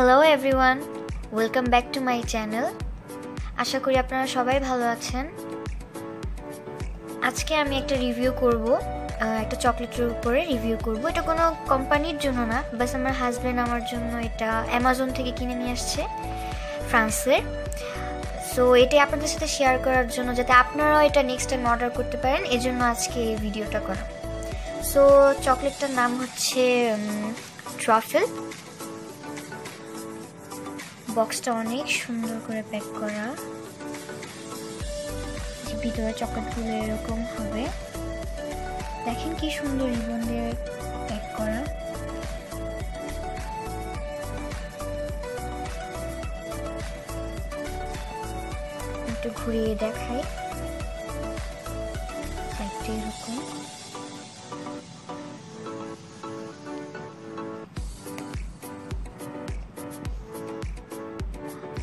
Hello everyone welcome back to my channel আশা করি আপনারা সবাই ভালো আছেন। আজকে আমি একটা রিভিউ করব। একটা চকলেটের উপরে রিভিউ করব। এটা কোনো কোম্পানির জন্য না বাস আমার হাজব্যান্ড আমার জন্য এটা অ্যামাজন থেকে কিনে নিয়ে আসছে ফ্রান্সের সো এটাই আপনাদের সাথে শেয়ার করার জন্য যাতে আপনারাও এটা নেক্সট টাইম অর্ডার করতে পারেন, এজন্য আজকে এই ভিডিওটা করা। সো চকলেটটার নাম হচ্ছে ট্রফেল বক্সটা অনেক সুন্দর করে প্যাক করা। ভিতরে চকলেটগুলো এরকম হবে। দেখেন কি সুন্দর রিবন দিয়ে প্যাক করা। একটু ঘুরিয়ে দেখাই।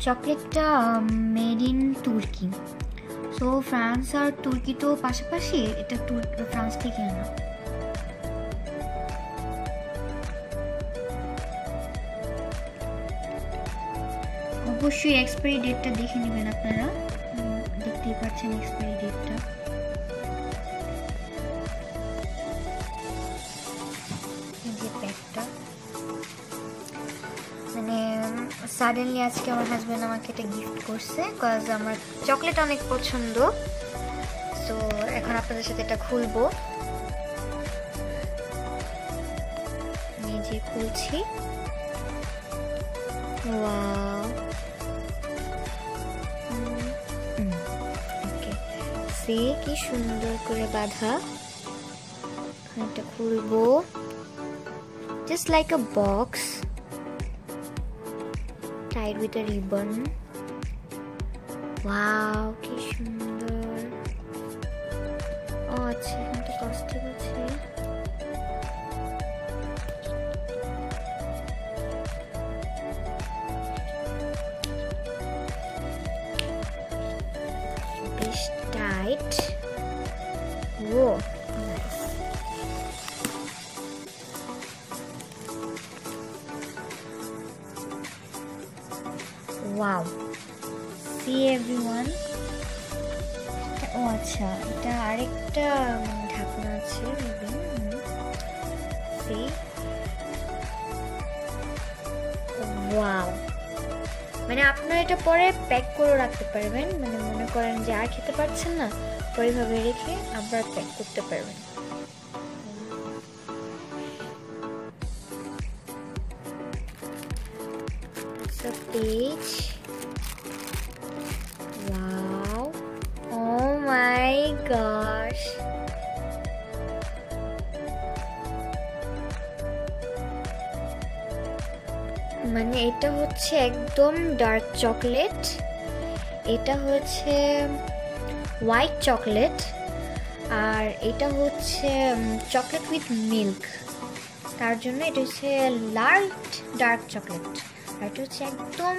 চকলেটটা মেড ইন তুর্কি। সো ফ্রান্স আর তুর্কি তো পাশাপাশি এটা ফ্রান্স থেকে না অবশ্যই এক্সপায়ারি ডেটটা দেখে নেবেন আপনারা। দেখতেই পাচ্ছেন এক্সপায়ারি ডেটটা সাডেনলি আজকে আমার হাজব্যান্ড আমাকে এটা গিফট করছে কজ আমার চকলেট অনেক পছন্দ। সো এখন আপনাদের সাথে এটা খুলবো। নিজে খুলছি। সে কি সুন্দর করে বাঁধা। এটা খুলবো। Just like a box tied with a ribbon. Wow, কি সুন্দর। ও আচ্ছা এখানটা কস্টিক আছে। বেশ টাইট ও ওয়াও সি এভরিওয়ান ও আচ্ছা এটা আরেকটা ঢাকনা আছে সি ওয়াও মানে আপনারা এটা পরে প্যাক করে রাখতে পারবেন। মানে মনে করেন যে আর খেতে পারছেন না এইভাবে রেখে আবার প্যাক করতে পারবেন। Page. Wow. Oh my gosh. মানে এটা হচ্ছে একদম ডার্ক চকলেট এটা হচ্ছে হোয়াইট চকলেট আর এটা হচ্ছে চকলেট উইথ মিল্ক তার জন্য এটা হচ্ছে লাইট ডার্ক চকলেট। আর এটা হচ্ছে একদম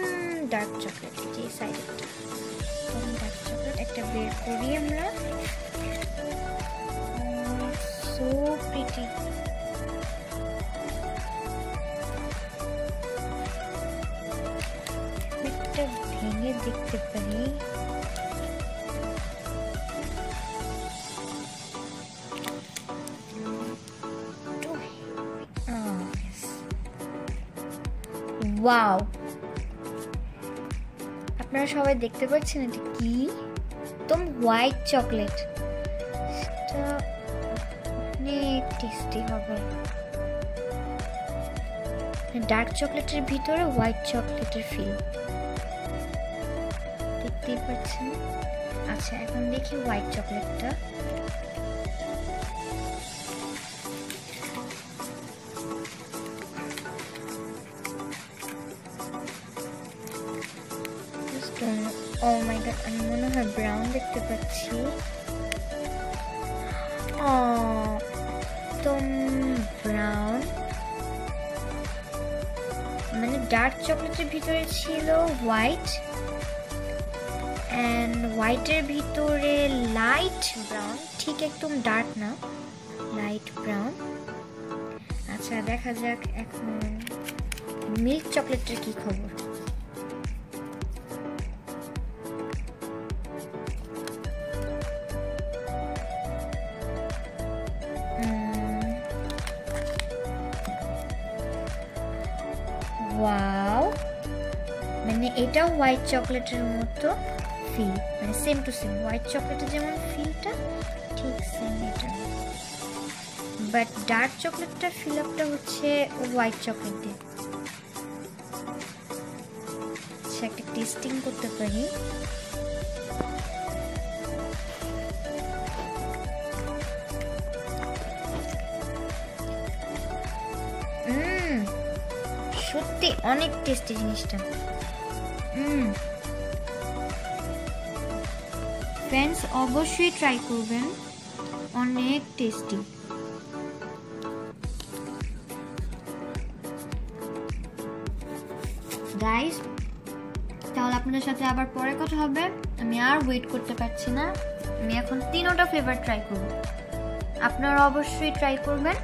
ডার্ক চকলেট যে সাইডেরটা একদম ডার্ক চকলেট, একটা বের করি আমরা সো প্রিটি একটা ভেঙে দেখতে পারি। ওয়াও আপনারা সবাই দেখতে পাচ্ছেন এটা কি? একদম হোয়াইট চকলেট সেটা অনেক টেস্টি হবে। ডার্ক চকলেটের ভিতরে হোয়াইট চকলেটের ফিল দেখতেই পাচ্ছেন? আচ্ছা এখন দেখি হোয়াইট চকলেটটা ও মাই গড আমি মনে হয় ব্রাউন দেখতে পাচ্ছি। একদম ব্রাউন মানে ডার্ক চকলেটের ভিতরে ছিল হোয়াইট অ্যান্ড হোয়াইটের ভিতরে লাইট ব্রাউন ঠিক একদম ডার্ক না লাইট ব্রাউন আচ্ছা দেখা যাক এখন মিল্ক চকলেটের কি খবর। এটাও হোয়াইট চকলেটের মতো ফিল মানে সেম টু সেম হোয়াইট চকলেটের যেমন ফিলটা ঠিক সেম এটা। বাট ডার্ক চকলেটটার ফিল আপটা হচ্ছে হোয়াইট চকলেট দিয়ে। আচ্ছা একটা টেস্টিং করতে পারি। সত্যি অনেক টেস্টি জিনিসটা। হুম। ফ্রেন্ডস অবশ্যই ট্রাই করবেন। অনেক টেস্টি গাইস তাহলে আপনাদের সাথে আবার পরে কথা হবে। আমি আর ওয়েট করতে পারছি না। আমি এখন তিনোটা ফ্লেভার ট্রাই করব। আপনারা অবশ্যই ট্রাই করবেন।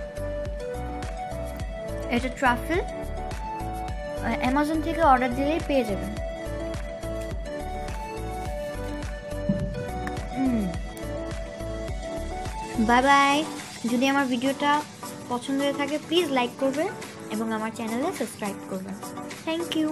এটা ট্রাফেল অ্যামাজন থেকে অর্ডার দিলেই পেয়ে যাবেন। বাই বাই যদি আমার ভিডিওটা পছন্দ হয়ে থাকে প্লিজ লাইক করবেন এবং আমার চ্যানেলে সাবস্ক্রাইব করবেন থ্যাংক ইউ